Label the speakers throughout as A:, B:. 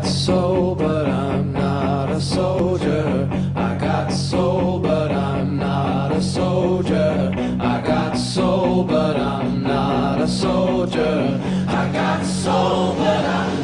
A: got soul, but I'm not a soldier. I got soul, but I'm not a soldier. I got soul, but I'm not a soldier. I got soul, but I'm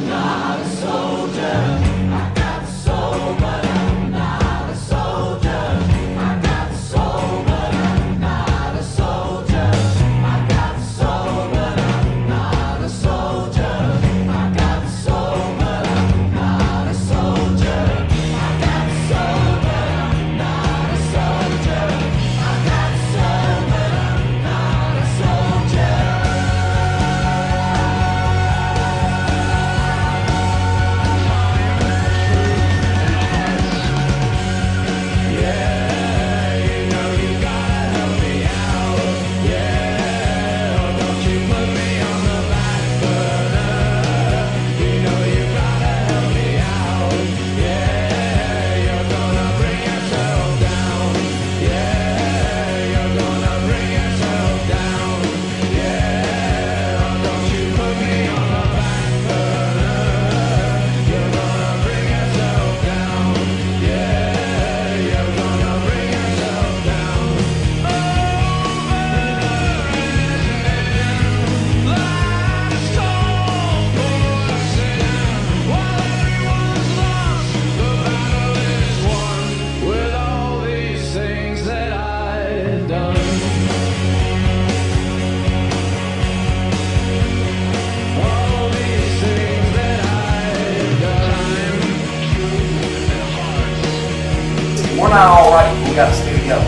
A: All
B: right. We got to stay together.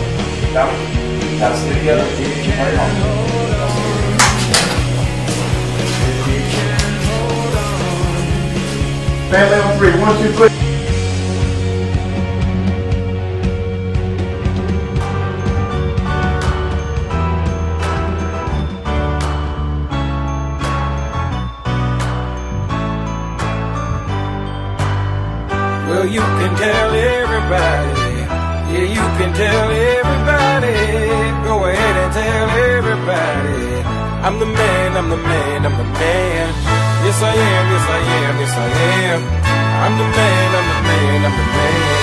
B: Got it? Got to stay together. Right on. Family on three. One, two, three.
C: Well, you can tell everybody. Yeah, you can tell everybody. Go ahead and tell everybody. I'm the man, I'm the man, I'm the man. Yes, I am, yes, I am, yes, I am. I'm the man, I'm the man, I'm the man.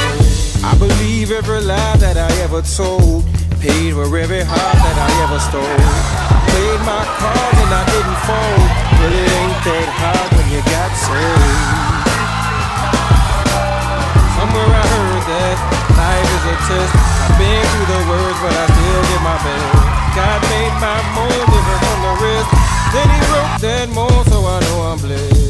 C: I believe every lie that I ever told. Paid for every heart that I ever stole. Played my cards and I didn't fold. But it ain't that hard test. I've been through the worst, but I still get my best. God made my mold different from the rest. Then he wrote that mold, so I know I'm blessed.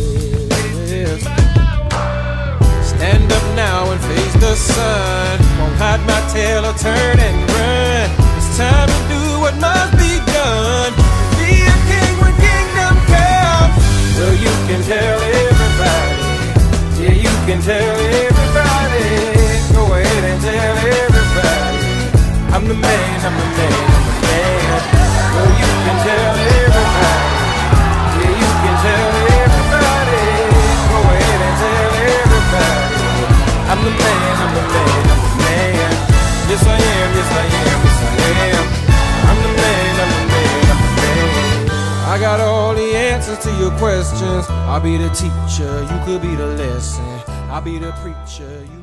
C: Stand up now and face the sun. Won't hide my tail or turn and run. It's time to do what must be all the answers to your questions. I'll be the teacher, you could be the lesson. I'll be the preacher, you